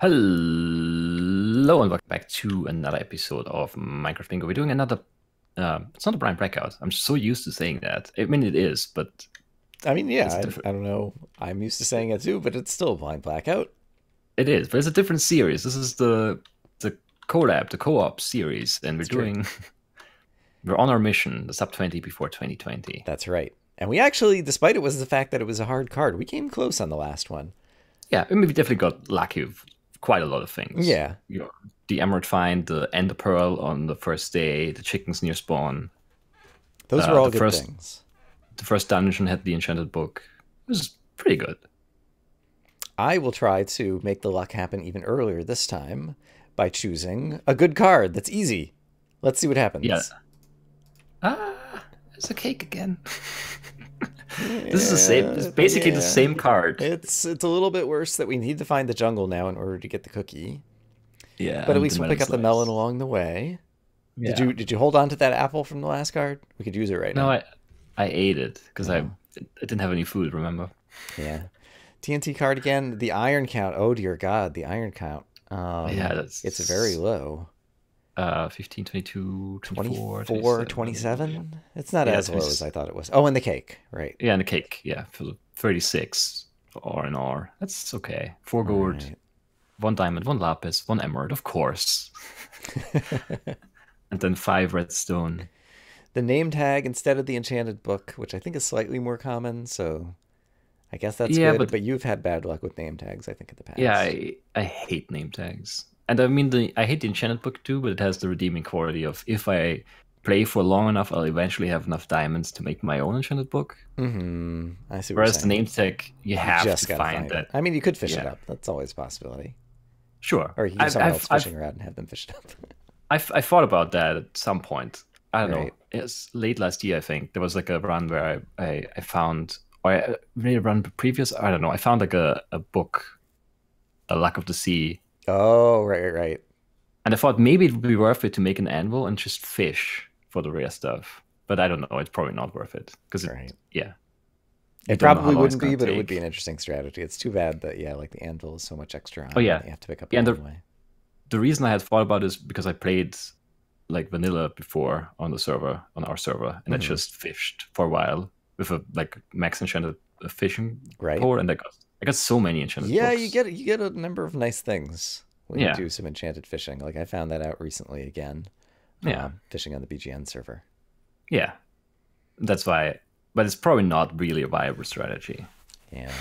Hello and welcome back to another episode of Minecraft Bingo. We're doing another. Uh, it's not a blind breakout. I'm so used to saying that. I mean, it is, but I mean, yeah, I. I don't know. I'm used to saying it too, but it's still a blind blackout. it is. But it's a different series. This is the the collab, the co-op series, and we're That's doing. we're on our mission, the sub 20 before 2020. That's right. And we actually, despite it was the fact that it was a hard card, we came close on the last one. Yeah, I mean, we definitely got lucky with quite a lot of things. Yeah. You know, the emerald find, the ender pearl on the first day, the chickens near spawn. Those Uh, were all good first- things. The first dungeon had the enchanted book. It was pretty good. I will try to make the luck happen even earlier this time by choosing a good card that's easy. Let's see what happens. Yeah. Ah, there's a cake again. this is the same. It's Yeah, basically the same card. It's it's a little bit worse that we need to find the jungle now in order to get the cookie. yeah, But at least we'll pick up the melon along the way. Yeah. Did you did you hold on to that apple from the last card? We could use it right No, now. No, I I ate it because I Oh. I didn't have any food. Remember? Yeah. TNT card again. The iron count. Oh dear God, the iron count. Um, yeah, that's it's very low. Uh, 15, 22, 24, 24, 27. 27. It's not Yeah, as low as I thought it was. Oh, and the cake, right? Yeah, and the cake. Yeah, for 36 R and R. That's okay. Four gold, Right. one diamond, one lapis, one emerald, of course, and then five redstone. the name tag instead of the enchanted book, which I think is slightly more common. So I guess that's Yeah, good. but- But... you've had bad luck with name tags, I think, in the past. Yeah, I, I hate name tags. And I mean, the I hate the enchanted book too, but it has the redeeming quality of if I play for long enough, I'll eventually have enough diamonds to make my own enchanted book. Mm-hmm. I see. Whereas the name tag, you have just to find, find that. I mean, you could fish it up. That's always a possibility. Sure. Or you can I've, someone I've, else I've, fishing around and have them fish it up. I've, I thought about that at some point. I don't know. Right. It's late last year, I think. There was like a run where I, I, I found, or I maybe a run previous, I don't know. I found like a, a book, A Luck of the Sea. Oh, right, right, right. And I thought maybe it would be worth it to make an anvil and just fish for the rare stuff. But I don't know. It's probably not worth it. Because, Right. yeah. You It don't know how probably wouldn't be, but it would be an interesting strategy. It's too bad that yeah, like the anvil is so much extra. On Oh, yeah. you have to pick up Yeah, and the- the way. the reason I had thought about this because I played like vanilla before on the server on our server, and I Mhm. just fished for a while with a like max enchanted fishing Right. pole, and I got I got so many enchanted. Yeah, books. you get you get a number of nice things when Yeah. you do some enchanted fishing. Like I found that out recently again. Yeah. um, fishing on the BGN server. yeah. That's why, but it's probably not really a viable strategy. Yeah,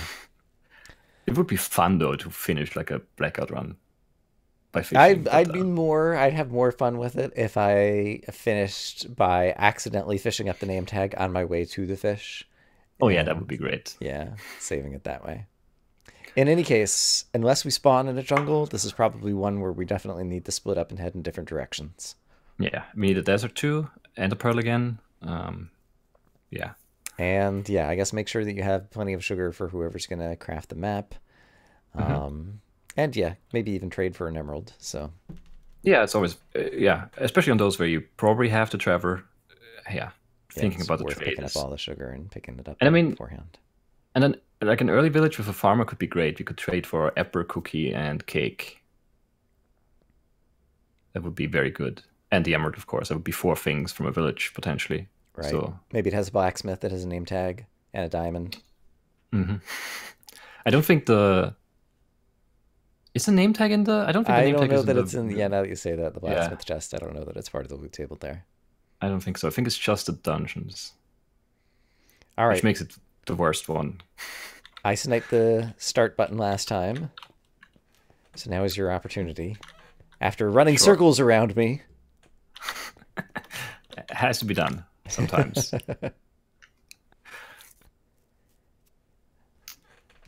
It would be fun though to finish like a blackout run by fishing. I'd I'd uh, be more. I'd have more fun with it if I finished by accidentally fishing up the name tag on my way to the fish. oh yeah, that would be great. Yeah, saving it that way. In any case, unless we spawn in a jungle, this is probably one where we definitely need to split up and head in different directions. Yeah, we need a desert too, and a pearl again. Um, yeah, And yeah, I guess make sure that you have plenty of sugar for whoever's going to craft the map. Mm-hmm. Um, and yeah, maybe even trade for an emerald. So Yeah, it's always uh, yeah, especially on those where you probably have to travel. Uh, yeah, yeah, thinking about the trade. picking is- up all the sugar and picking it up And I mean- beforehand. And then like an early village with a farmer could be great. You could trade for apple, cookie, and cake. That would be very good. And the emerald, of course. That would be four things from a village potentially. Right. So Maybe it has a blacksmith that has a name tag and a diamond. mhm. I don't think the is the name tag in the. I don't think the I name don't tag know that the- it's in. Yeah, now that you say that, the Yeah. blacksmith chest. I don't know that it's part of the loot table there. I don't think so. I think it's just the dungeons, All which makes it the worst one. I sniped the start button last time, so now is your opportunity. After running Sure. circles around me, It has to be done sometimes.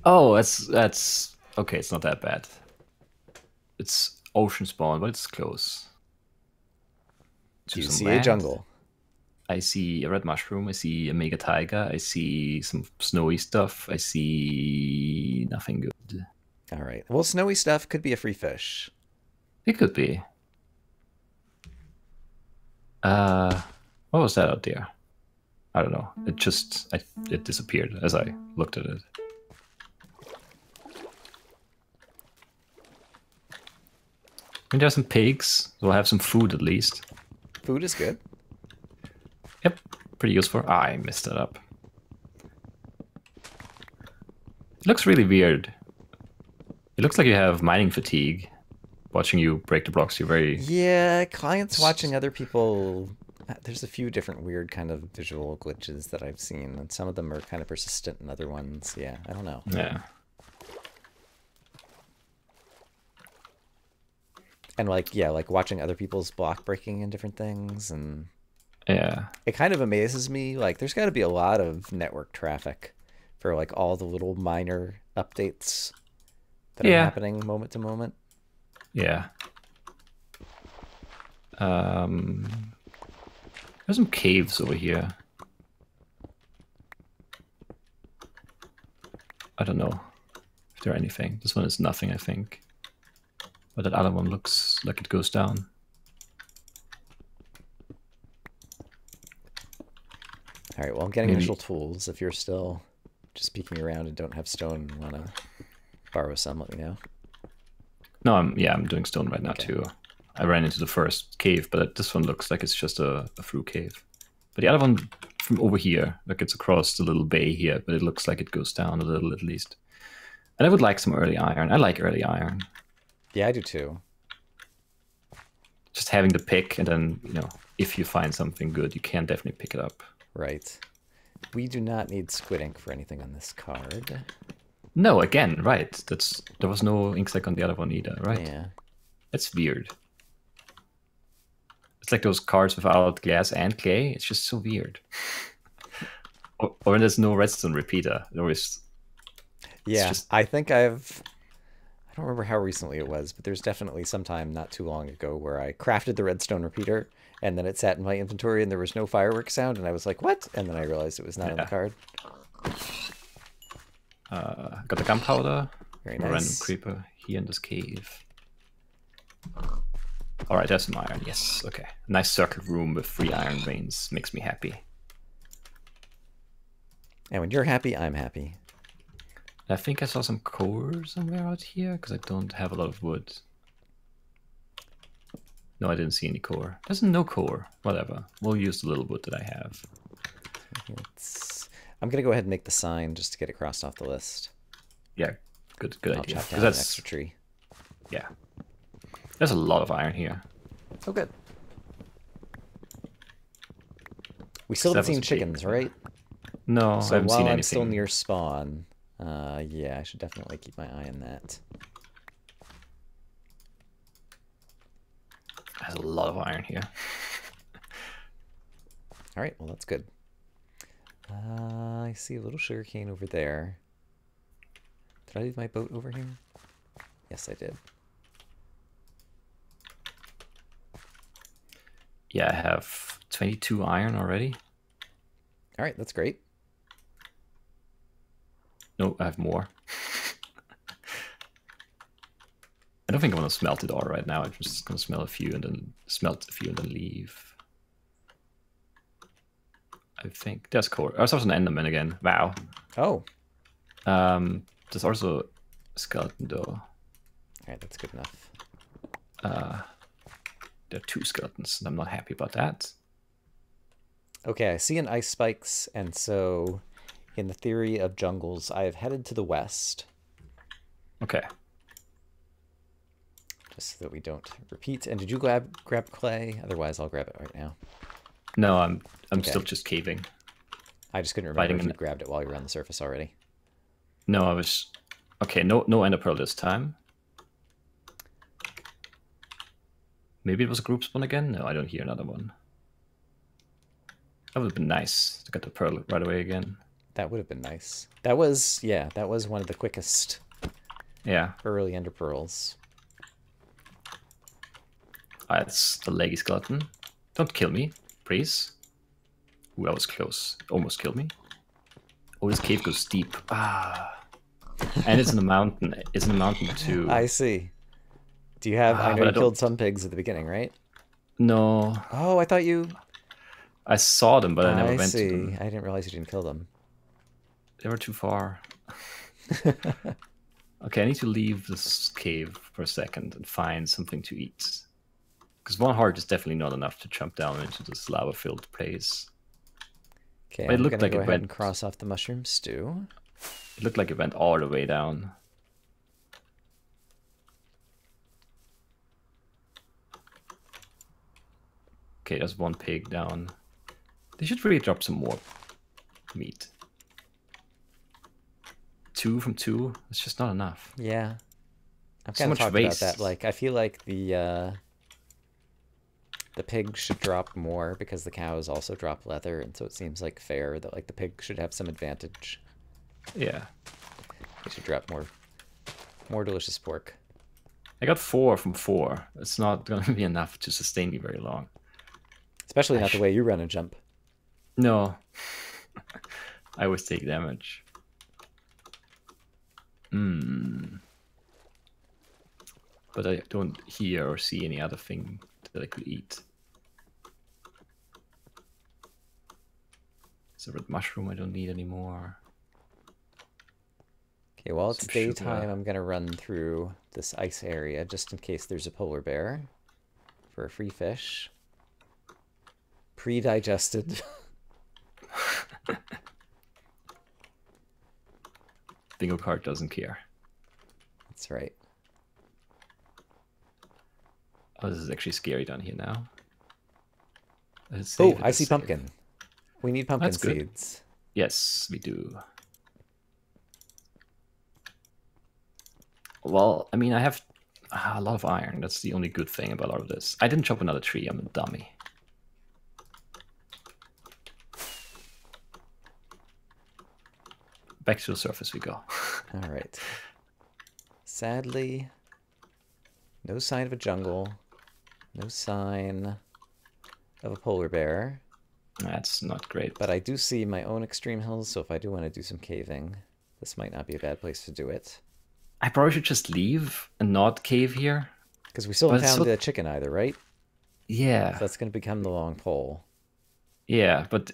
oh, that's that's okay. It's not that bad. It's ocean spawn, but it's close. do you see a jungle? I see a red mushroom. I see a mega taiga. I see some snowy stuff. I see nothing good. All right. Well, snowy stuff could be a free fish. It could be. Uh, what was that out there? I don't know. It just I, it disappeared as I looked at it. And there's some pigs, I'll have some food at least. Food is good. Pretty useful. Ah, I messed that up. It looks really weird. It looks like you have mining fatigue. Watching you break the blocks, you're very Yeah, clients watching other people. uh, There's a few different weird kind of visual glitches that I've seen, and some of them are kind of persistent, and other ones, yeah, I don't know. yeah. And like, yeah, like watching other people's block breaking and different things, and Yeah. it kind of amazes me. Like, there's got to be a lot of network traffic for like all the little minor updates that are happening moment to moment. Yeah. Um, there's some caves over here. I don't know if there are anything. This one is nothing, I think. But that other one looks like it goes down. All right, well, I'm getting Maybe- initial tools. If you're still just peeking around and don't have stone, and want to borrow some, let me know. No, I'm yeah, I'm doing stone right now Okay. too. I ran into the first cave, but this one looks like it's just a, a through cave. But the other one from over here, like it's across the little bay here, but it looks like it goes down a little at least. And I would like some early iron. I like early iron. Yeah, I do too. Just having the pick, and then you know, if you find something good, you can definitely pick it up. Right. We do not need squid ink for anything on this card. No, again, right? That's there was no ink sac on the other one either, right? Yeah. That's weird. It's like those cards without glass and clay. It's just so weird. or, or there's no redstone repeater. There always Yeah, just- I think I've. I don't remember how recently it was, but there's definitely some time not too long ago where I crafted the redstone repeater and then it sat in my inventory and there was no fireworks sound and I was like, "What?" And then I realized it was not on the card. uh, got the gunpowder. Very a random creeper here in this cave. All right, there's some iron. Yes, okay. Nice circle room with three iron veins makes me happy. And when you're happy, I'm happy. I think I saw some core somewhere out here because I don't have a lot of wood. No, I didn't see any core. There's no core. Whatever. We'll use the little wood that I have. It's... I'm gonna go ahead and make the sign just to get it crossed off the list. Yeah, good, good I'll idea. chop down an that's extra tree. yeah. There's a lot of iron here. Oh, good. We still haven't seen big. chickens, right? No, I So haven't while seen I'm still near spawn, uh, yeah, I should definitely keep my eye on that. There's a lot of iron here. All right, well that's good. Uh, I see a little sugarcane over there. Did I leave my boat over here? Yes, I did. Yeah, I have 22 iron already. All right, that's great. No, I have more. I don't think I want to smelt it all right now. I'm just gonna smell a few and then smelt a few and then leave. I think there's core. Oh, there's also an Enderman again. Wow. Oh, Um, there's also a skeleton though. all right, that's good enough. Uh, there are two skeletons, and I'm not happy about that. Okay, I see an ice spikes, and so in the theory of jungles, I have headed to the west, Okay. Just so that we don't repeat. And did you grab grab clay? Otherwise, I'll grab it right now. No, I'm I'm Okay. still just caving. I just couldn't remember Fighting if you grabbed it while you were on the surface already. No, I was okay. No, no ender pearl this time. Maybe it was a group spawn again. No, I don't hear another one. That would have been nice to get the pearl right away again. That would have been nice. That was, yeah, that was one of the quickest Yeah, early ender pearls. That's the leggy skeleton. Don't kill me, please. Ooh, that was close. Almost killed me. Oh, this cave goes deep. Ah. And it's in the mountain. It's in the mountain too. I see. Do you have? Ah, I know you I killed some pigs at the beginning, right? No, Oh, I thought you. I saw them, but I never I went see. to them. I didn't realize you didn't kill them. They were too far. Okay, I need to leave this cave for a second and find something to eat. Because one heart is definitely not enough to jump down into this lava-filled place. Okay, But it I'm looked gonna like go it ahead and cross off the mushroom stew. It looked like it went all the way down. Okay, there's one pig down. They should really drop some more meat. Two from two? It's just not enough. Yeah. I've So kind of much talked about that. Like, I feel like the uh, the pig should drop more because the cows also drop leather, and so it seems like fair that like the pig should have some advantage. Yeah. They should drop more more delicious pork. I got four from four. It's not going to be enough to sustain me very long. Especially I not the way you run and jump. No. I always take damage. Hmm. But I don't hear or see any other thing that I could eat. A red mushroom I don't need anymore. Okay, while it's Some sugar. daytime, I'm gonna run through this ice area just in case there's a polar bear for a free fish. Pre-digested. Bingo card doesn't care. That's right. Oh, this is actually scary down here now. Oh, I see safe. pumpkin. We need pumpkin That's good. seeds. Yes, we do. Well, I mean, I have ah, a lot of iron. That's the only good thing about all of this. I didn't chop another tree. I'm a dummy. Back to the surface we go. All right. Sadly, no sign of a jungle. No sign of a polar bear. That's not great. But I do see my own extreme hills, so if I do want to do some caving, this might not be a bad place to do it. I probably should just leave and not cave here. Because we still haven't found so- the chicken either, right? Yeah, So that's going to become the long pole. yeah, but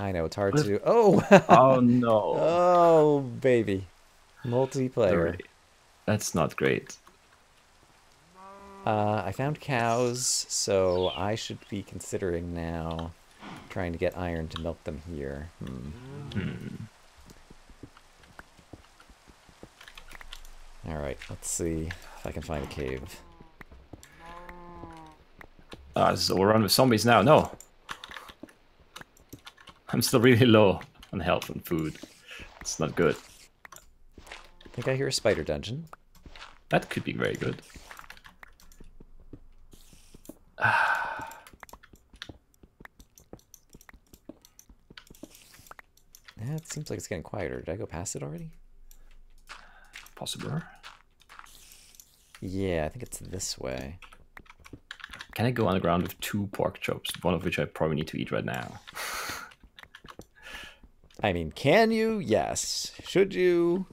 I know, it's hard But to do. Oh! oh no, oh, baby. Multiplayer. That's not great. Uh, I found cows, so I should be considering now trying to get iron to milk them here. Hmm. All right, let's see if I can find a cave. Ah, this is overrun with zombies now. No. I'm still really low on health and food. It's not good. I think I hear a spider dungeon. That could be very good. Yeah, it seems like it's getting quieter. Did I go past it already? Possible. Yeah, I think it's this way. Can I go underground with two pork chops, one of which I probably need to eat right now? I mean, can you? Yes. Should you?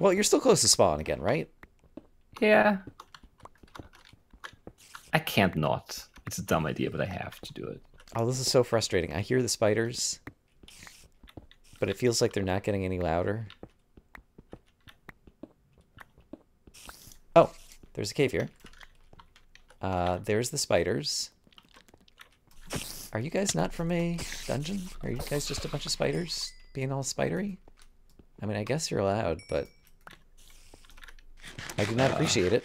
Well, you're still close to spawn again, right? Yeah. I can't not. It's a dumb idea, but I have to do it. Oh, this is so frustrating. I hear the spiders, but it feels like they're not getting any louder. Oh, there's a cave here. Uh, there's the spiders. Are you guys not from a dungeon? Are you guys just a bunch of spiders being all spidery? I mean, I guess you're allowed, but I do not appreciate it.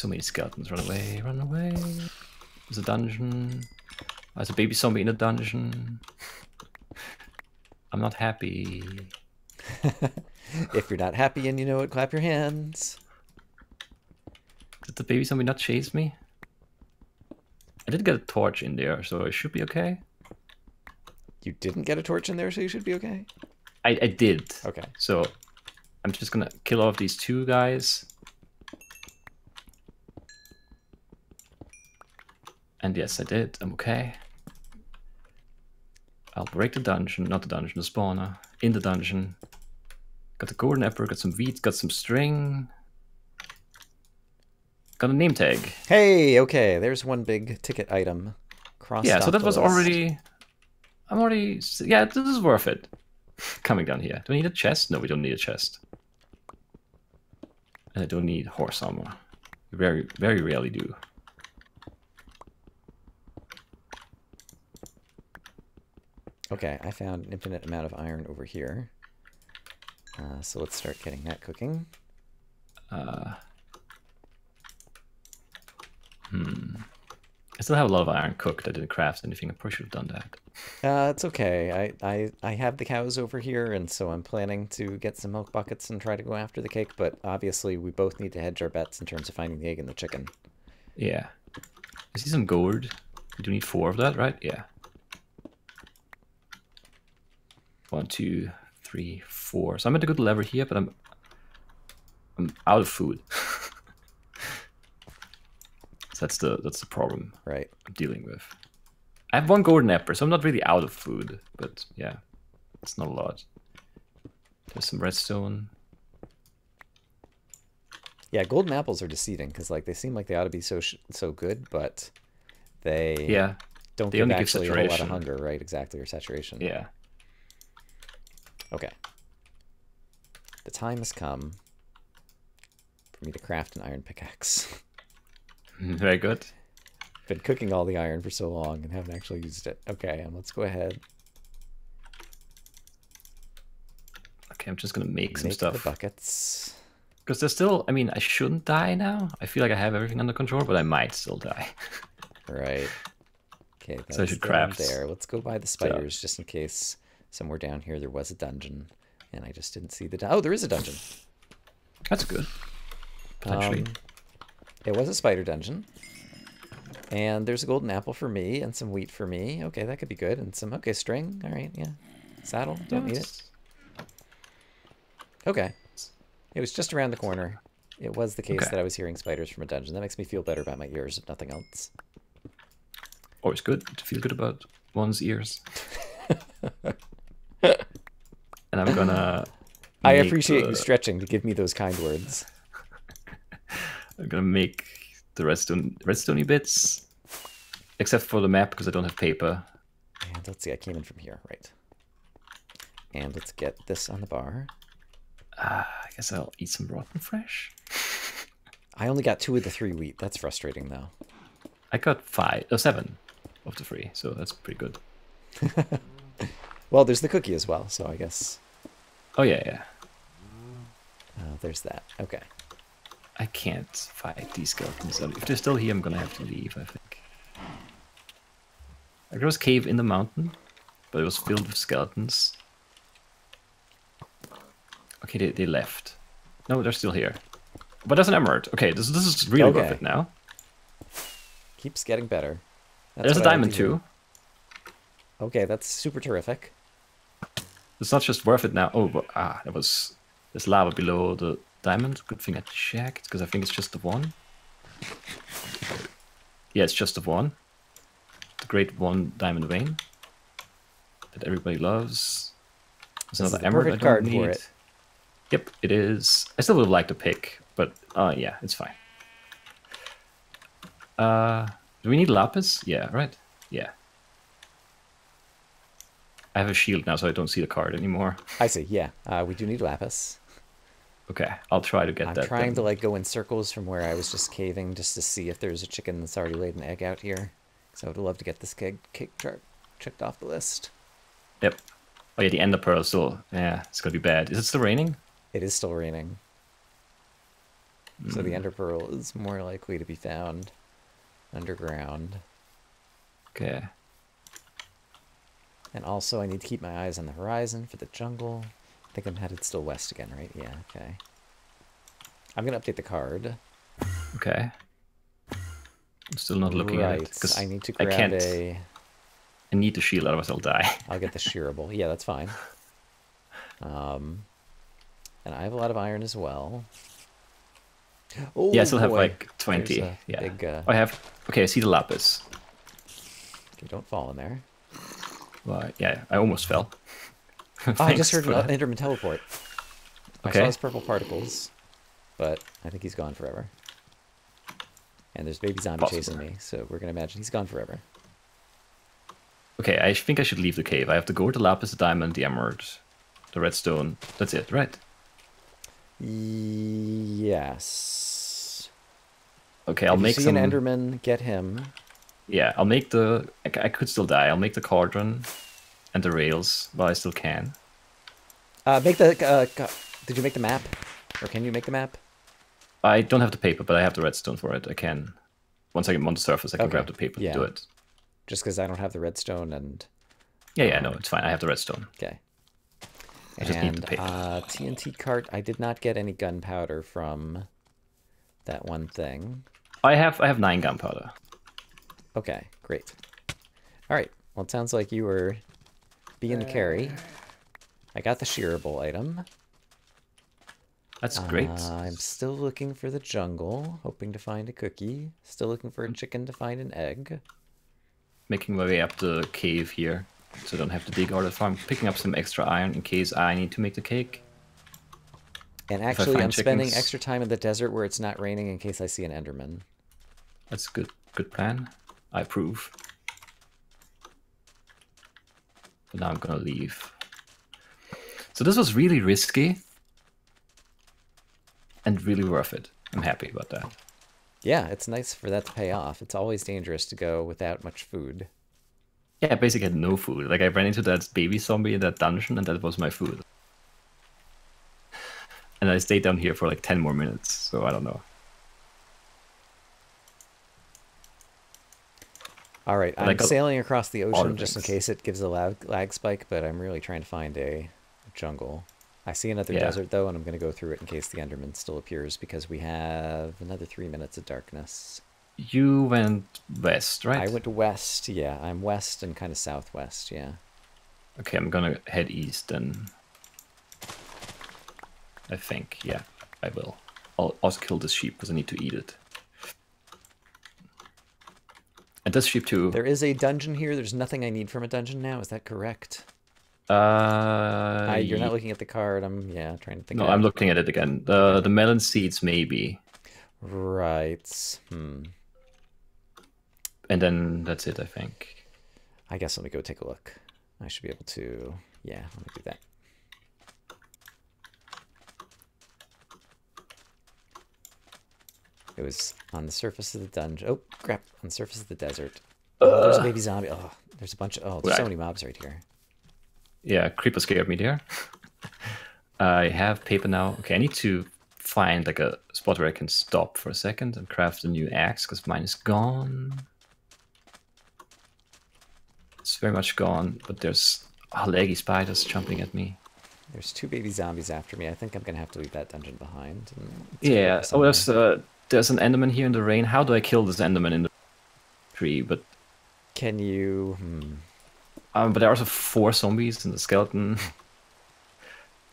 So many skeletons. Run away, run away. There's a dungeon. There's a baby zombie in a dungeon. I'm not happy. If you're not happy and you know it, clap your hands. Did the baby zombie not chase me? I did get a torch in there, so it should be okay. You didn't get a torch in there, so you should be okay. I, I did. Okay. So I'm just gonna kill off these two guys. And yes, I did. I'm okay. I'll break the dungeon, not the dungeon, the spawner. In the dungeon. Got the golden apple, got some wheat, got some string. Got a name tag. Hey, okay, there's one big ticket item. Crossed yeah, so that was already. I'm already. Yeah, this is worth it. coming down here. Do I need a chest? No, we don't need a chest. And I don't need horse armor. Very, very rarely do. Okay, I found an infinite amount of iron over here. Uh, so let's start getting that cooking. Uh, hmm. I still have a lot of iron cooked. I didn't craft anything. I probably should have done that. Uh, it's okay. I, I, I have the cows over here, and so I'm planning to get some milk buckets and try to go after the cake, but obviously we both need to hedge our bets in terms of finding the egg and the chicken. Yeah. I see some gold. We do need four of that, right? Yeah. One, two, three, four. So I'm at a good level here, but I'm I'm out of food. so that's the that's the problem Right. I'm dealing with. I have one golden apple, so I'm not really out of food, but yeah, it's not a lot. There's some redstone. Yeah, golden apples are deceiving because like they seem like they ought to be so sh- so good, but they Yeah, don't they give actually a whole lot of hunger, right? Exactly, or saturation. yeah. Okay. The time has come for me to craft an iron pickaxe. Very good. Been cooking all the iron for so long and haven't actually used it. Okay, um, let's go ahead. Okay, I'm just gonna make some Make the stuff. buckets. Because there's still, I mean, I shouldn't die now. I feel like I have everything under control, but I might still die. Right. Okay, that's So I should craft there. Let's go buy the spiders just in case somewhere down here there was a dungeon and I just didn't see the. oh, there is a dungeon. That's good. Potentially. Um, it was a spider dungeon. And there's a golden apple for me and some wheat for me. Okay, that could be good. And some okay string. All right, yeah. Saddle. Don't need it. Okay. It was just around the corner. It was the case Okay. that I was hearing spiders from a dungeon. That makes me feel better about my ears, if nothing else. Always good to feel good about one's ears. and I'm gonna. I appreciate the- you stretching to give me those kind words. I'm gonna make the redstone redstoney bits, except for the map because I don't have paper. And let's see, I came in from here, right. And let's get this on the bar. Uh, I guess I'll eat some rotten flesh. I only got two of the three wheat. That's frustrating, though. I got five, uh, seven of the three, so that's pretty good. Well, there's the cookie as well, so I guess Oh yeah, yeah. uh, there's that. Okay. I can't fight these skeletons. If they're still here, I'm gonna have to leave. I think. There was a cave in the mountain, but it was filled with skeletons. Okay, they, they left. No, they're still here. But there's an emerald. Okay, this this is really worth Okay. it now. Keeps getting better. That's There's a what I like diamond too. Okay, that's super terrific. It's not just worth it now. Oh, but, ah, there was this lava below the diamond. Good thing I checked because I think it's just the one. Yeah, it's just the one. The great one diamond vein that everybody loves. There's This another the emerald I card for need. it. Yep, it is. I still would have liked to pick, but uh, yeah, it's fine. Uh, do we need lapis? Yeah, right. Yeah. I have a shield now, so I don't see the card anymore. I see. Yeah, uh, we do need lapis. Okay, I'll try to get that. I'm trying then. to like go in circles from where I was just caving just to see if there's a chicken that's already laid an egg out here. So I would love to get this cake cake chart checked off the list. Yep. Oh yeah, the ender pearl still. Yeah, it's gonna be bad. Is it still raining? It is still raining. So Hmm. the ender pearl is more likely to be found underground. Okay. And also I need to keep my eyes on the horizon for the jungle. I think I'm headed still west again, right? Yeah, okay. I'm gonna update the card. Okay. I'm still not looking right. at it because I need to I can't. a I need the shield, otherwise I'll die. I'll get the shearable. Yeah, that's fine. Um, and I have a lot of iron as well. Oh, yeah, I still have like twenty. Yeah. Big, uh, I have. Okay, I see the lapis. okay, don't fall in there. Well, yeah, I almost fell. Oh, I just heard an. Enderman teleport. I saw Okay. his purple particles, but I think he's gone forever. And there's baby zombie chasing me, so we're gonna imagine he's gone forever. Okay, I think I should leave the cave. I have the gold, the lapis, the diamond, the emerald. the redstone. That's it, right? Yes. Okay, I'll if make you see some. an Enderman, get him. Yeah, I'll make the. I could still die. I'll make the cauldron and the rails while I still can. Uh, make the. Uh, did you make the map, or can you make the map? I don't have the paper, but I have the redstone for it. I can. Once I get on the surface, I can Okay, grab the paper yeah. to do it. Just because I don't have the redstone and Yeah, yeah, no, it's fine. I have the redstone. okay. I just need and the paper. uh, TNT cart. I did not get any gunpowder from that one thing. I have I have nine gunpowder. Okay, great. All right. Well, it sounds like you were being the carry. I got the shearable item. That's great. Uh, I'm still looking for the jungle, hoping to find a cookie. Still looking for a chicken to find an egg. Making my way up the cave here, so I don't have to dig all the farm. Picking up some extra iron in case I need to make the cake. And actually, I'm spending extra time in the desert where it's not raining in case I see an Enderman. That's a good good plan. I approve. But now I'm gonna leave. So this was really risky and really worth it. I'm happy about that. Yeah, it's nice for that to pay off. It's always dangerous to go without much food. Yeah, I basically had no food. Like I ran into that baby zombie in that dungeon, and that was my food. And I stayed down here for like ten more minutes. So I don't know. All right, I'm sailing across the ocean just in case it gives a lag, lag spike, but I'm really trying to find a jungle. I see another Yeah. desert though, and I'm going to go through it in case the Enderman still appears because we have another three minutes of darkness. You went west, right? I went west, yeah. I'm west and kind of southwest, yeah. Okay, I'm gonna head east and I think, yeah, I will. I'll also kill this sheep because I need to eat it. And does sheep too. There is a dungeon here. There's nothing I need from a dungeon now. Is that correct? Uh, I, you're not looking at the card. I'm yeah trying to think. No, I'm looking at it again. The the melon seeds maybe, Right. Hmm. and then that's it. I think. I guess let me go take a look. I should be able to. Yeah, let me do that. It was on the surface of the dungeon. Oh, crap. On the surface of the desert. Oh, there's a baby zombie. Oh, there's a bunch of. Oh, there's so many mobs right here. Yeah, creeper scared me there. I have paper now. Okay, I need to find like a spot where I can stop for a second and craft a new axe because mine is gone. It's very much gone, but there's oh, leggy spiders jumping at me. There's two baby zombies after me. I think I'm gonna have to leave that dungeon behind. and let's go Yeah. Oh, there's uh, there's an enderman here in the rain. How do I kill this enderman in the tree? But Can you? Hmm. um, but there are also four zombies and a skeleton,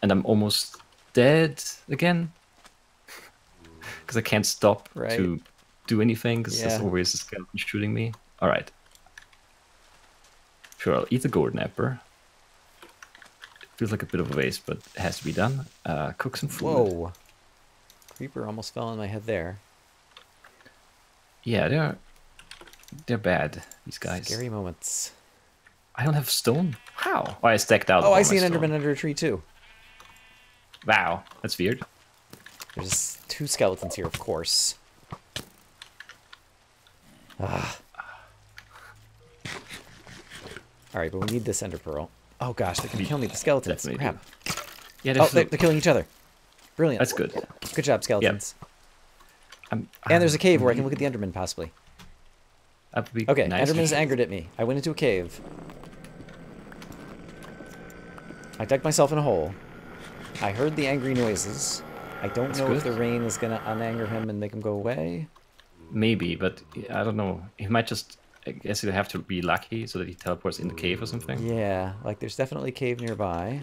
and I'm almost dead again because I can't stop Right. to do anything because there's always a skeleton shooting me. All right. Sure, I'll eat the golden apple. Feels like a bit of a waste, but it has to be done. Uh, cook some food. Whoa. Creeper almost fell on my head there. Yeah, they're they're bad. These guys. Scary moments. I don't have stone. How? Oh, I stacked out. Oh, I see an stone. Enderman under a tree too. Wow, that's weird. There's two skeletons here, of course. Ah. All right, but we need this ender pearl. Oh gosh, they're gonna kill me. The skeletons. Definitely Crap. Yeah, Oh, they're, they're killing each other. Brilliant. that's good. Good job, skeletons. I'm, And there's a I'm cave where I can look at the Enderman, possibly. That would be Okay, nice. Enderman's angered at me. I went into a cave. I dug myself in a hole. I heard the angry noises. I don't That's know if the rain is gonna unanger him and make him go away. Maybe, but I don't know. He might just. I guess you have to be lucky so that he teleports in the cave or something. Yeah, like there's definitely a cave nearby.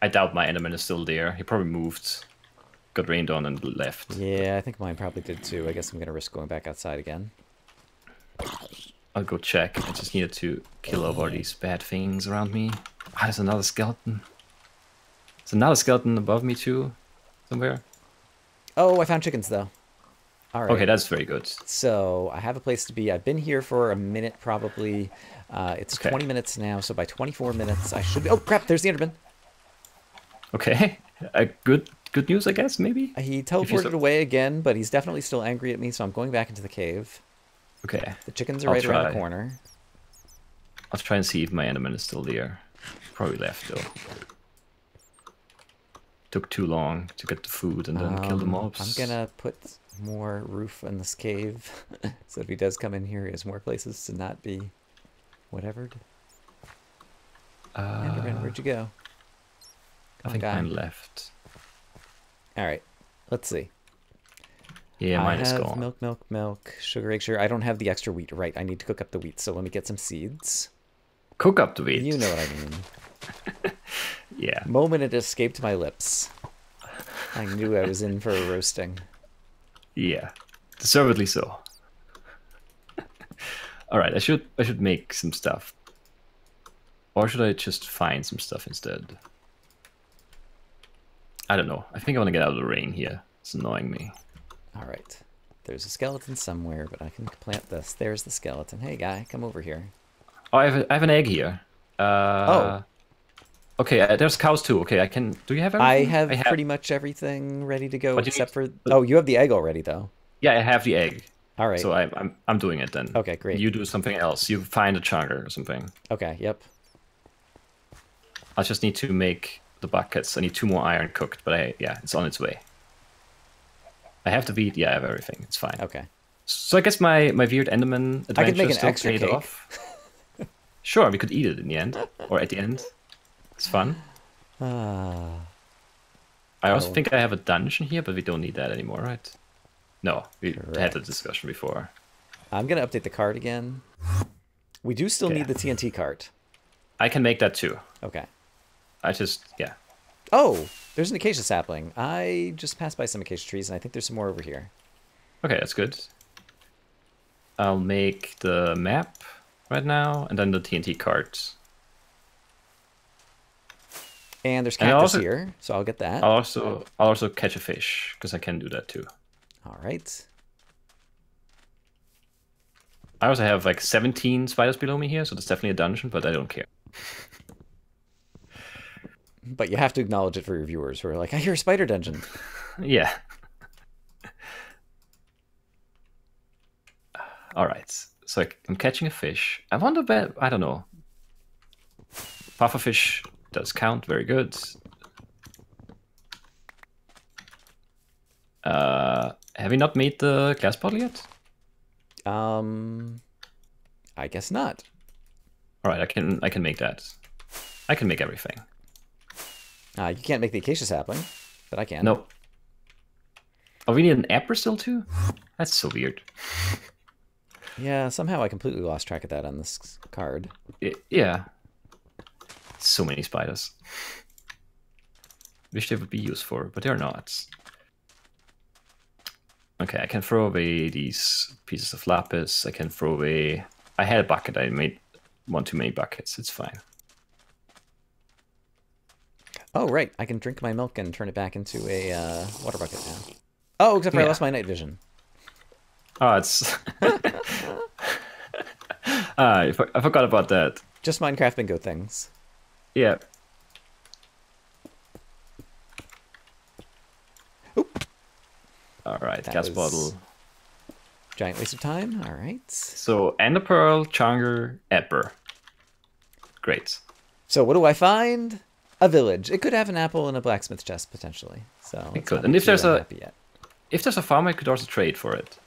I doubt my Enderman is still there. He probably moved, got rained on, and left. Yeah, I think mine probably did too. I guess I'm gonna risk going back outside again. I'll go check. I just needed to kill off all these bad things around me. Ah, there's another skeleton. There's another skeleton above me too, somewhere. Oh, I found chickens though. All right. Okay, that's very good. So I have a place to be. I've been here for a minute probably. Uh, it's Okay. 20 minutes now, so by 24 minutes I should be. Oh crap! There's the Enderman. Okay, uh, good good news, I guess. Maybe. He teleported away again, but he's definitely still angry at me, so I'm going back into the cave. Okay, The chickens are I'll right around the corner. I'll try and see if my Enderman is still there. Probably left though. Took too long to get the food and then kill the Um, mobs. I'm gonna put more roof in this cave, so if he does come in here, he has more places to not be whatevered. Uh, Enderman, where'd you go? I think mine left. All right, let's see. Yeah, mine I is have gone. milk, milk, milk, sugar, egg, sugar. I don't have the extra wheat. Right, I need to cook up the wheat. So let me get some seeds. Cook up the wheat. You know what I mean. Yeah. Moment it escaped my lips. I knew I was in for a roasting. Yeah. Deservedly so. All right, I should I should make some stuff. Or should I just find some stuff instead? I don't know. I think I want to get out of the rain here. It's annoying me. All right. There's a skeleton somewhere, but I can plant this. There's the skeleton. Hey, guy, come over here. Oh, I have a, I have an egg here. Uh, Oh. Okay, uh, there's cows too. Okay, I can. Do you have everything? I have, pretty much everything ready to go except for. need- but- Oh, you have the egg already, though. Yeah, I have the egg. All right. So I, I'm I'm doing it then. Okay, great. You do something else. You find a chunker or something. Okay, yep. I just need to make the buckets. I need two more iron cooked, but I yeah, it's on its way. I have the wheat. Yeah, I have everything. It's fine. Okay. So I guess my my weird Enderman adventure I could make an still extra paid cake. off. sure, we could eat it in the end, or at the end. It's fun. Ah. I also Oh. think I have a dungeon here, but we don't need that anymore, right? No, we had the discussion before. I'm going to update the card again. We do still Yeah. need the TNT cart. I can make that too. Okay. I just yeah. Oh, there's an acacia sapling. I just passed by some acacia trees, and I think there's some more over here. Okay, that's good. I'll make the map right now, and then the TNT cart. And there's And I also- here, so I'll get that. I'll also I'll also catch a fish because I can do that too. All right. I also have like 17 spiders below me here, so that's definitely a dungeon, but I don't care. But you have to acknowledge it for your viewers who are like, I hear a spider dungeon. Yeah. All right. So I'm catching a fish. I wonder about I don't know. Pufferfish does count. Very good. Uh, have you not made the glass bottle yet? Um, I guess not. All right, I can I can make that. I can make everything. Uh, you can't make the acacia sapling, but I can. No. Oh, we need an apple still too. That's so weird. Yeah, somehow I completely lost track of that on this card. I- yeah. So many spiders. Wish they would be used for, but they're not. Okay, I can throw away these pieces of lapis. I can throw away. I had a bucket. I made one too many buckets. It's fine. Oh, right. I can drink my milk and turn it back into a uh, water bucket now. Oh, except for I lost my night vision. Oh, it's. ah, I, for- I forgot about that. Just Minecraft bingo things. Yeah. Oop. All right, That gas bottle. Giant waste of time. All right. So, Ender Pearl, Chunger, Epper. Great. So what do I find? A village. It could have an apple and a blacksmith chest potentially. So It could. And if there's a- yet. If there's a farm, I could also trade for it.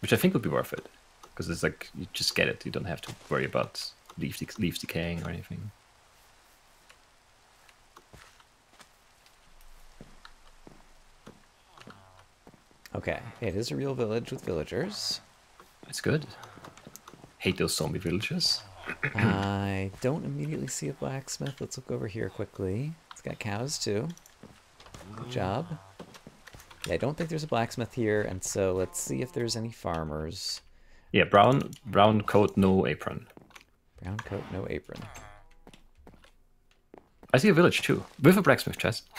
Which I think would be worth it. Because it's like, you just get it. You don't have to worry about leaf dec- leaves decaying or anything. Okay, it is a real village with villagers. It's good. Hate those zombie villages. I don't immediately see a blacksmith. Let's look over here quickly. It's got cows too. Good job. Yeah, I don't think there's a blacksmith here, and so let's see if there's any farmers. Yeah, brown brown coat, no apron. Brown coat, no apron. I see a village too, with a blacksmith chest.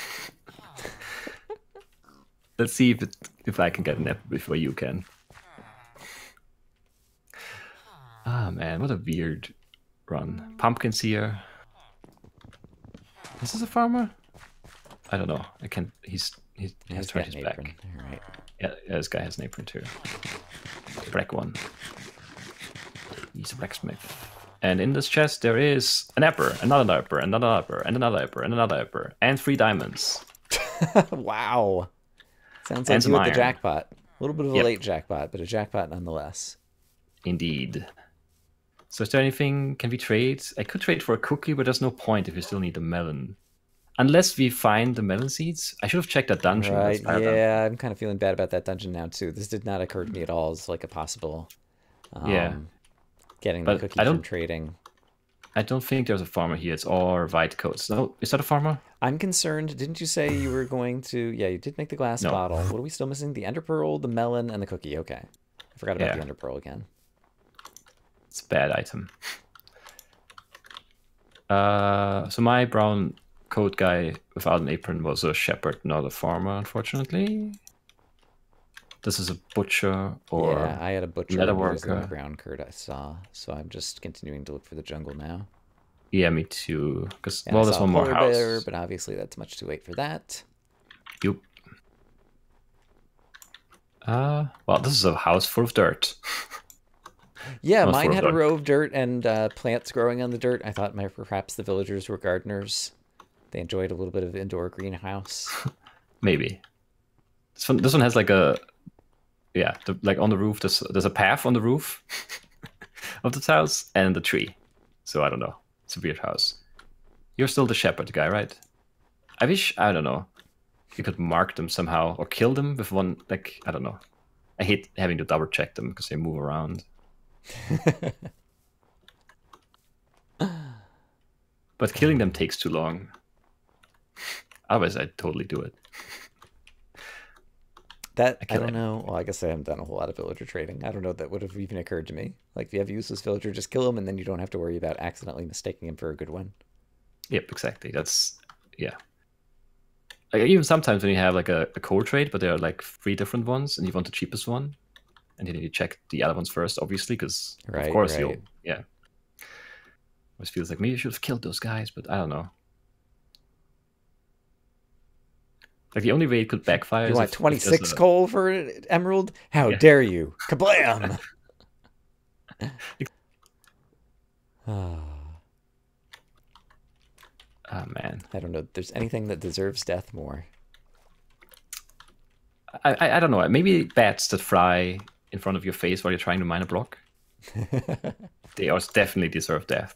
Let's see if it if I can get an apple before you can. Ah man, what a weird run. Pumpkins here. Is this a farmer? I don't know. I can't. He's he's he has He's turned his back. All right. Yeah, yeah, this guy has an apron too. Break one. He's a blacksmith. And in this chest there is an apple, another apple, another apple, and another apple, and another apple, and three diamonds. wow. Sounds like some you with the jackpot. A little bit of a Yep. late jackpot, but a jackpot nonetheless. Indeed. So is there anything can we trade? I could trade for a cookie, but there's no point if we still need the melon. Unless we find the melon seeds. I should have checked that dungeon. Right. That's bad, then. Yeah, I'm kind of feeling bad about that dungeon now too. This did not occur to me at all as like a possible um, Yeah. getting the cookie I from trading. I don't think there's a farmer here. It's all white coats. No, is that a farmer? I'm concerned. Didn't you say you were going to? Yeah, you did make the glass No. bottle. What are we still missing? The ender pearl, the melon, and the cookie. Okay, I forgot about the Yeah. ender pearl again. It's a bad item. Uh, so my brown coat guy without an apron was a shepherd, not a farmer, unfortunately. This is a butcher or yeah, I had a butcher leather in the brown curd I saw, so I'm just continuing to look for the jungle now. yeah, me too. Because well, I there's one more house. bear, but obviously that's much too late for that. Yep. Uh, well, this is a house full of dirt. Yeah, Most mine had a row of dirt and uh, plants growing on the dirt. I thought my, perhaps the villagers were gardeners. They enjoyed a little bit of indoor greenhouse. Maybe. This one, this one has like a, yeah, the, like on the roof. There's there's a path on the roof of this house and the tree. So I don't know. It's a weird house. You're still the shepherd guy, right? I wish I don't know. You could mark them somehow or kill them with one. Like I don't know. I hate having to double check them because they move around. but killing them takes too long. Otherwise, I'd totally do it. That I, kill don't it. know. Well, I guess I haven't done a whole lot of villager trading. I don't know that would have even occurred to me. Like, if you have a useless villager, just kill him, and then you don't have to worry about accidentally mistaking him for a good one. Yep, exactly. That's yeah. Like even sometimes when you have like a, a core trade, but there are like three different ones, and you want the cheapest one, and then you check the other ones first, obviously, because Right, of course you'll yeah. Always feels like maybe you should have killed those guys, but I don't know. Like the only way it could backfire You is want twenty six a- coal for an emerald? How Yeah. dare you! Kablam! Ah, Oh man, I don't know. if There's anything that deserves death more. I, I I don't know. Maybe bats that fly in front of your face while you're trying to mine a block. they also definitely deserve death.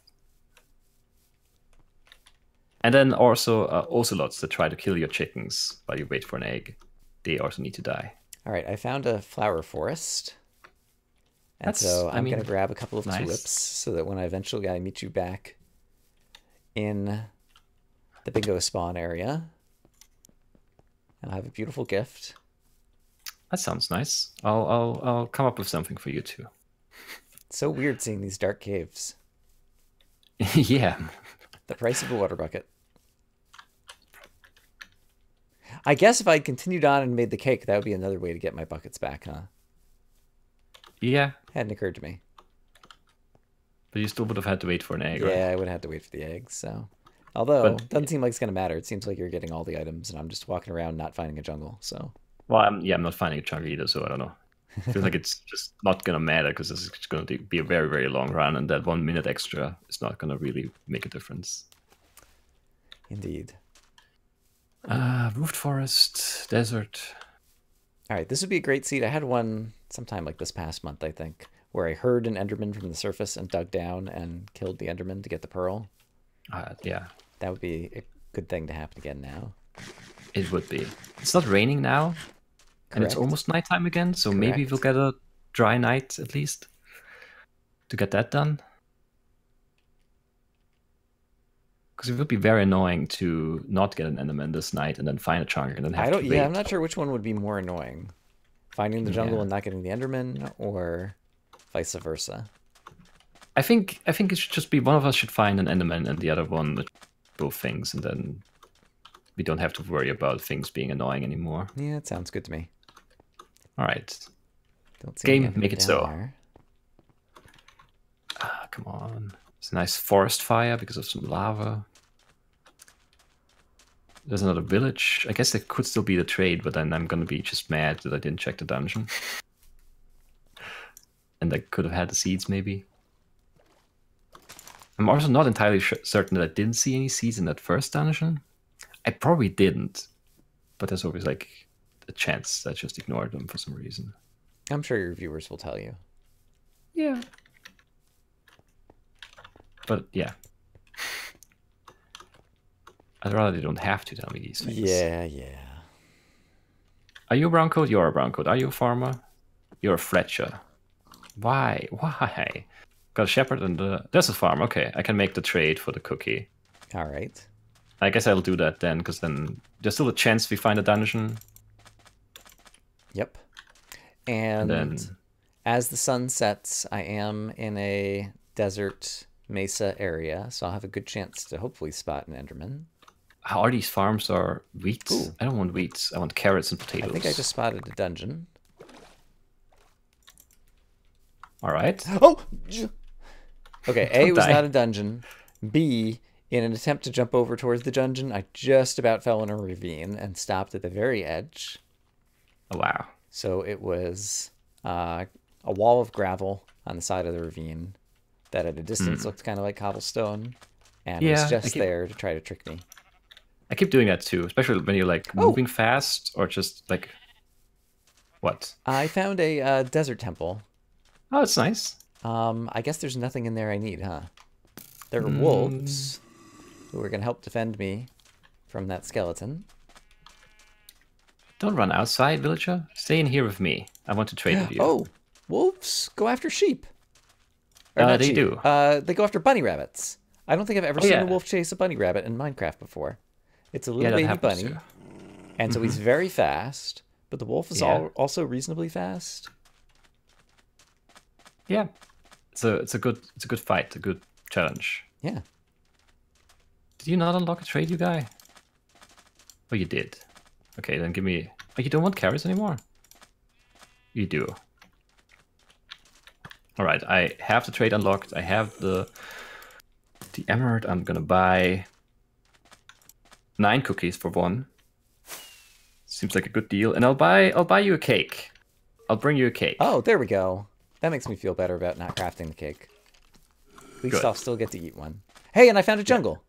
And then also uh, ocelots that try to kill your chickens while you wait for an egg. They also need to die. All right, I found a flower forest. And That's- so I I'm going to grab a couple of nice. tulips so that when I eventually I meet you back in the bingo spawn area, I'll have a beautiful gift. That sounds nice. I'll I'll I'll come up with something for you too. It's so weird seeing these dark caves. yeah. The price of a water bucket. I guess if I'd continued on and made the cake, that would be another way to get my buckets back, huh? Yeah. Hadn't occurred to me. But you still would have had to wait for an egg, right? Yeah, right? I would have had to wait for the eggs. So, although But- doesn't seem like it's gonna matter. It seems like you're getting all the items, and I'm just walking around not finding a jungle. So, Well, I'm, yeah, I'm not finding a chunk either, so I don't know. I feel like it's just not gonna matter because this is going to be a very very long run, and that one minute extra is not gonna really make a difference. indeed. Uh, roofed forest, desert. All right, this would be a great seed. I had one sometime like this past month, I think, where I heard an Enderman from the surface and dug down and killed the Enderman to get the pearl. Uh, yeah, That would be a good thing to happen again now. It would be. It's not raining now, and it's Correct. almost nighttime again, so maybe we'll get a dry night at least to get that done. Because it would be very annoying to not get an Enderman this night and then find a chunk and then have I don't. to wait. Yeah, I'm not sure which one would be more annoying: finding the jungle Yeah. and not getting the Enderman, or vice versa. I think I think it should just be one of us should find an Enderman and the other one both things, and then we don't have to worry about things being annoying anymore. Yeah, it sounds good to me. All right. Don't see Game, make it so. there. Ah, come on. It's a nice forest fire because of some lava. There's another village. I guess there could still be the trade, but then I'm gonna be just mad that I didn't check the dungeon. and I could have had the seeds, maybe. I'm also not entirely sh- certain that I didn't see any seeds in that first dungeon. I probably didn't, but there's always like a chance that I just ignored them for some reason. I'm sure your viewers will tell you. Yeah. But yeah. I'd rather they don't have to tell me these things. Yeah, yeah. Are you a brown coat? You're a brown coat. Are you a farmer? You're a Fletcher. Why? Why? Got a shepherd and there's a farm. Okay, I can make the trade for the cookie. All right. I guess I'll do that then, because then there's still a chance we find a dungeon. Yep. And then- as the sun sets, I am in a desert mesa area, so I'll have a good chance to hopefully spot an Enderman. How are these farms are wheat? Ooh. I don't want wheat. I want carrots and potatoes. I think I just spotted a dungeon. All right. Oh! Okay, A was die. not a dungeon. B, in an attempt to jump over towards the dungeon, I just about fell in a ravine and stopped at the very edge. Oh, wow. So it was uh, a wall of gravel on the side of the ravine that at a distance looked kind of like cobblestone and. Yeah, just keep- there to try to trick me. I keep doing that too, especially when you're like Oh. moving fast or just like what? I found a uh, desert temple. Oh, it's nice. Um, I guess there's nothing in there I need, huh? There are Hmm. wolves who are going to help defend me from that skeleton. Don't run outside, villager. Stay in here with me. I want to trade with you. Oh, wolves go after sheep. Or Uh, they sheep. do. Uh, they go after bunny rabbits. I don't think I've ever Oh, seen yeah. a wolf chase a bunny rabbit in Minecraft before. It's a little that baby bunny, too. and so he's very fast. But the wolf is Yeah. al- also reasonably fast. Yeah, it's a it's a good it's a good fight, a good challenge. Yeah. Did you not unlock a trade, you guy? Oh, you did. Okay, then give me. Oh, you don't want carrots anymore. You do. All right, I have the trade unlocked. I have the the emerald. I'm gonna buy nine cookies for one. Seems like a good deal, and I'll buy I'll buy you a cake. I'll bring you a cake. Oh, there we go. That makes me feel better about not crafting the cake. At least Good. I'll still get to eat one. Hey, and I found a jungle.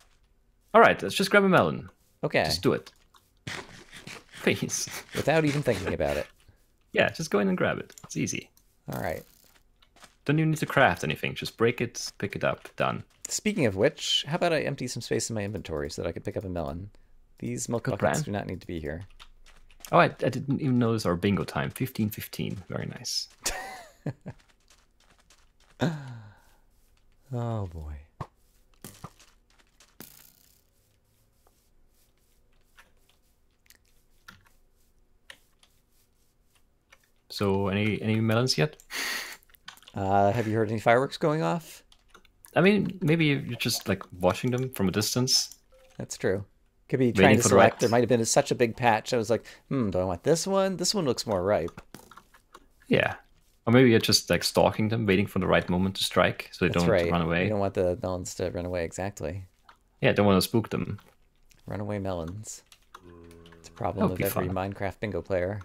All right, let's just grab a melon. Okay. Just do it. Please. Without even thinking about it. Yeah, just go in and grab it. It's easy. All right. Don't even need to craft anything. Just break it, pick it up, done. Speaking of which, how about I empty some space in my inventory so that I could pick up a melon? These milk Good buckets plan. do not need to be here. Oh, I, I didn't even notice our bingo time. 15 15. Very nice. Oh boy. So, any any melons yet? Uh, have you heard any fireworks going off? I mean, maybe you're just like watching them from a distance. That's true. Could be trying to for the select. There might have been such a big patch. I was like, hmm, do I want this one? This one looks more ripe. Yeah. Or maybe you're just like stalking them, waiting for the right moment to strike so they That's don't right. run away. You don't want the melons to run away. Exactly. Yeah, don't want to spook them. Runaway melons. It's a problem with every fun. Minecraft bingo player.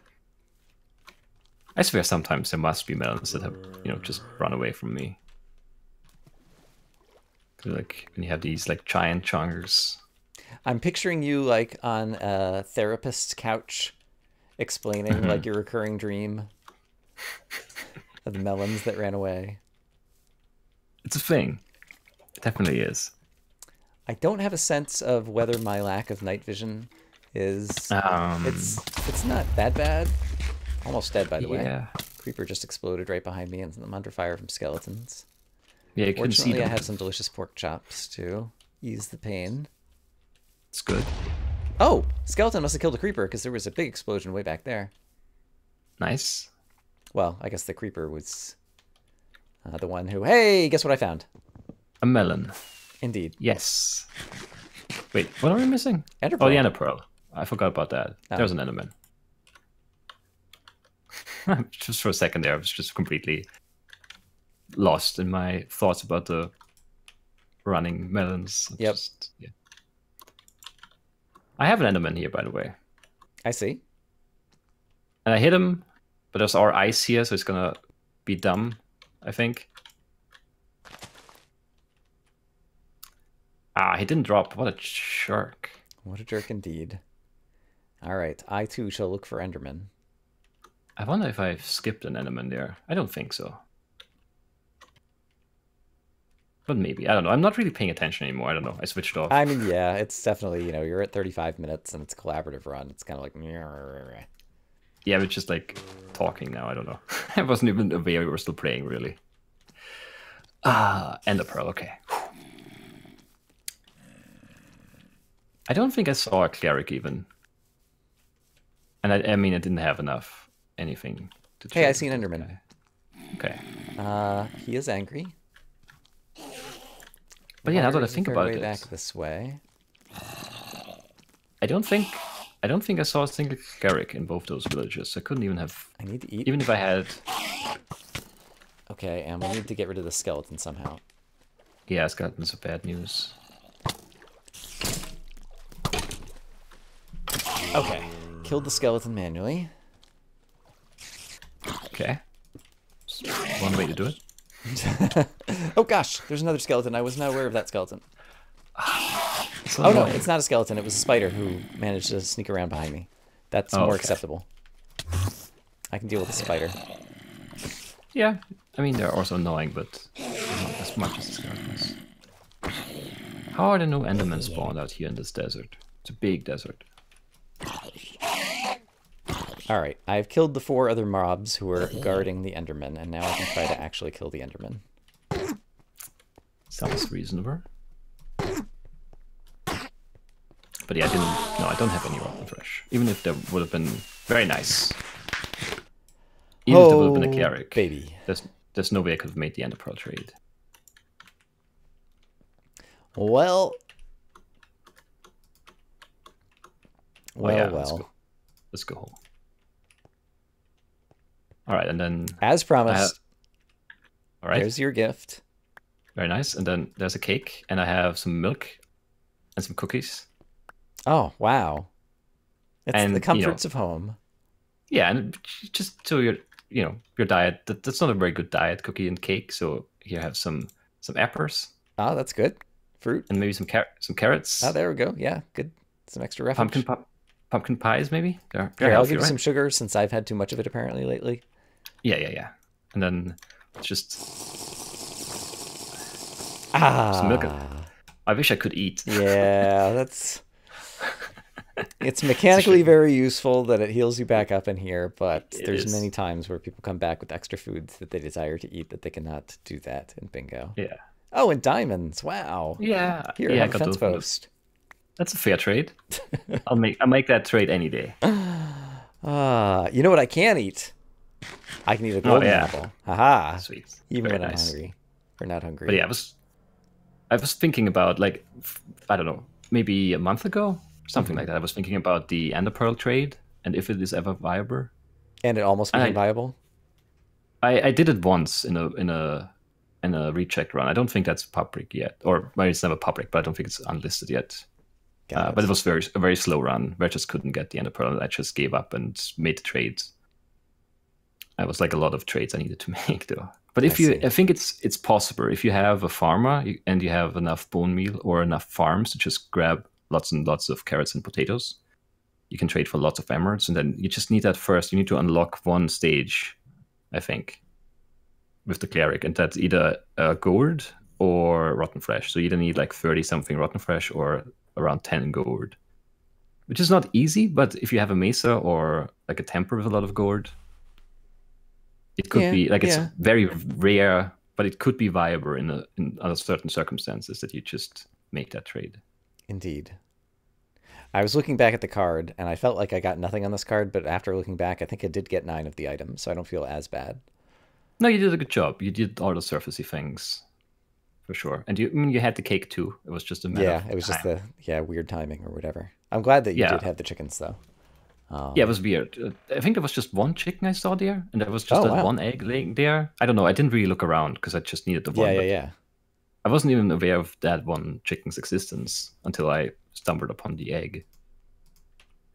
I swear sometimes there must be melons that have, you know, just run away from me. Like when you have these like giant chunkers. I'm picturing you like on a therapist's couch explaining Mm-hmm. like your recurring dream of the melons that ran away. It's a thing. It definitely is. I don't have a sense of whether my lack of night vision is Um, it's it's not that bad. Almost dead by the way. yeah. Creeper just exploded right behind me and I'm under fire from skeletons. Yeah, you can see Fortunately, I have some delicious pork chops to ease the pain. It's good. Oh, skeleton must have killed a creeper because there was a big explosion way back there. Nice. Well, I guess the creeper was uh, the one who. Hey, guess what I found? A melon. Indeed, Yes. Wait, what are we missing? Ender Oh, the pearl. ender pearl. I forgot about that. Oh. There's an enderman. just for a second there, I was just completely lost in my thoughts about the running melons. Yep. Just, yeah. I have an Enderman here, by the way. I see. And I hit him, but there's our ice here, so it's gonna be dumb, I think. Ah, he didn't drop. What a jerk. What a jerk indeed. All right, I too shall look for Enderman. I wonder if I've skipped an Enderman there. I don't think so. But maybe. I don't know. I'm not really paying attention anymore. I don't know. I switched off. I mean, yeah, it's definitely, you know, you're at 35 minutes and it's a collaborative run. It's kind of like, Yeah, we're just like talking now. I don't know. I wasn't even aware we were still playing, really. Ah, Ender Pearl. Okay. I don't think I saw a cleric even. And I, I mean, I didn't have enough anything to hey, I see an Enderman. Okay. Uh, he is angry. But yeah, now that I Water is a think about way it, back this way. I don't think I don't think I saw a single cleric in both those villages. I couldn't even have I need to eat. even if I had Okay, and we need to get rid of the skeleton somehow. yeah, it's gotten some bad news. Okay, killed the skeleton manually. Okay. Just one way to do it. oh gosh, there's another skeleton. I was not aware of that skeleton. Oh no, it's not a skeleton. It was a spider who managed to sneak around behind me. That's Oh, more okay. acceptable. I can deal with a spider. Yeah, I mean they're also annoying, but not as much as the skeletons. How are there no Endermen spawned out here in this desert? It's a big desert. All right, I've killed the four other mobs who are guarding the Enderman, and now I can try to actually kill the Enderman. Sounds reasonable. But yeah, I didn't. No, I don't have any rotten flesh. Even if there would have been very nice. Even if there would have been a Oh, cleric. baby. There's there's no way I could have made the Ender Pearl trade. Well, Oh, well, let's go. Let's go home. All right, and then As promised, all right, there's your gift. very nice. And then there's a cake, and I have some milk and some cookies. Oh wow, it's And, the you know- comforts of home. Yeah, and just so your you know your diet. That, that's not a very good diet, cookie and cake. So here I have some some apples Oh, that's good. Fruit. and maybe some car- some carrots. Oh, there we go. Yeah, good. Some extra refuge. pumpkin pu- pumpkin pies maybe. They're, they're Here, I'll healthy, give you right? some sugar since I've had too much of it apparently lately. Yeah, yeah, yeah. And then it's just Ah, milk it. I wish I could eat. yeah, that's. It's mechanically very useful that it heals you back up in here, but It there's is. many times where people come back with extra foods that they desire to eat that they cannot do that in bingo. Yeah. Oh, and diamonds! Wow. Yeah. Here, yeah, I have a fence those- post. That's a fair trade. I'll make I'll make that trade any day. Ah, you know what I can eat? I can eat a golden Oh, yeah. apple. Haha. Sweet. Even Very when nice. I'm hungry. Or not hungry. But yeah, I was I was thinking about like I don't know, maybe a month ago, something Mm-hmm. like that. I was thinking about the Ender Pearl trade and if it is ever viable. And it almost became I- viable. I, I did it once in a in a in a recheck run. I don't think that's public yet, or well, it's never public, but I don't think it's unlisted yet. Uh, it. but it was very a very slow run where I just couldn't get the Ender Pearl. and I just gave up and made the trades. I was like a lot of trades I needed to make though. But if I you, see. I think it's it's possible if you have a farmer and you have enough bone meal or enough farms to just grab lots and lots of carrots and potatoes. You can trade for lots of emeralds, and then you just need that first. You need to unlock one stage, I think, with the cleric, and that's either uh, gold or rotten flesh. So you either need like thirty something rotten flesh or around ten gold, which is not easy. But if you have a mesa or like a temple with a lot of gold, it could Yeah, be like it's yeah. very rare, but it could be viable in a, in other certain circumstances that you just make that trade. Indeed. I was looking back at the card and I felt like I got nothing on this card, but after looking back, I think I did get nine of the items, so I don't feel as bad. No, you did a good job. You did all the surfacey things, for sure. And you, I mean, you had the cake too. It was just a matter Yeah, of it was just the yeah weird timing or whatever. I'm glad that you Yeah. did have the chickens though. Um, Yeah, it was weird. Uh, I think there was just one chicken I saw there, and there was just Oh, that wow. one egg laying there. I don't know. I didn't really look around because I just needed the one. yeah, yeah, yeah. I wasn't even aware of that one chicken's existence until I stumbled upon the egg.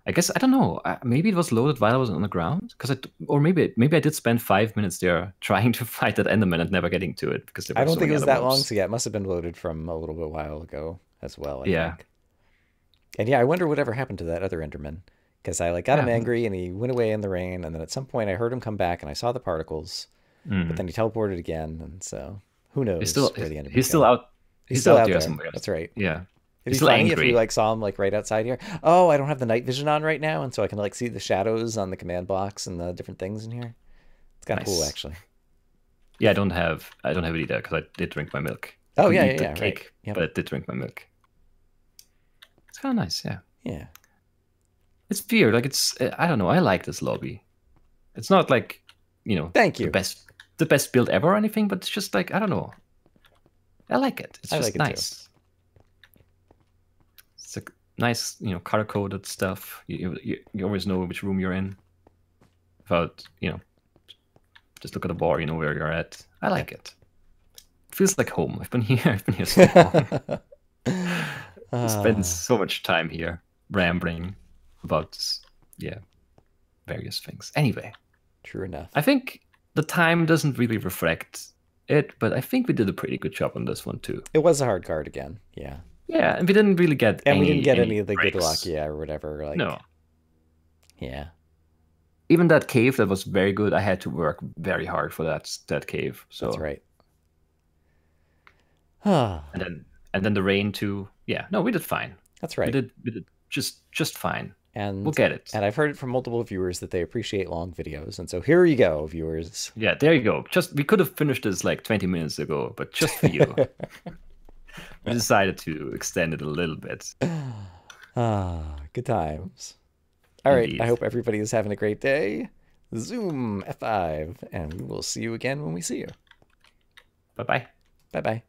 I guess I don't know. Maybe it was loaded while I was on the ground, because I, or maybe maybe I did spend five minutes there trying to fight that Enderman and never getting to it because I don't so think it was that long. So yeah, it must have been loaded from a little bit while ago as well. I Yeah. think. And yeah, I wonder whatever happened to that other Enderman because I like got him angry and he went away in the rain, and then at some point I heard him come back and I saw the particles, Mm. but then he teleported again, and so who knows He's still where the Enderman he's still out. He's, He's, still out, out there, somewhere. That's right. Yeah. It'd He's be still funny if angry. we like saw him like right outside here. Oh, I don't have the night vision on right now, and so I can like see the shadows on the command box and the different things in here. It's kind of cool actually. Yeah, I don't have I don't have it either because I did drink my milk. Oh, yeah, yeah, yeah, right. Yep. but I did drink my milk. It's kind of nice, yeah. Yeah. It's weird. Like it's uh, I don't know. I like this lobby. It's not like you know Thank you. the best the best build ever or anything, but it's just like I don't know. I like it. It's I just like it too. nice. It's like nice, you know, color coded stuff. You, you you always know which room you're in. Without you know, just look at the bar. You know where you're at. I like it. It feels like home. I've been here. I've been here so long. Ah, spend so much time here rambling about yeah various things anyway true enough. i think the time doesn't really reflect it but i think we did a pretty good job on this one too It was a hard card again. Yeah. yeah and we didn't really get And we didn't get any of the good breaks. luck, yeah, or whatever. Like no Yeah. even that cave that was very good i had to work very hard for that that cave so That's right. And then and then the rain too yeah no we did fine that's we right. did we did just just fine And we'll get it and I've heard it from multiple viewers that they appreciate long videos. And so here you go, viewers. Yeah, there you go. Just we could have finished this like 20 minutes ago, but just for you, we decided to extend it a little bit. Ah, good times. All right. I hope everybody is having a great day. Zoom F5, and we will see you again when we see you. Bye bye. Bye bye.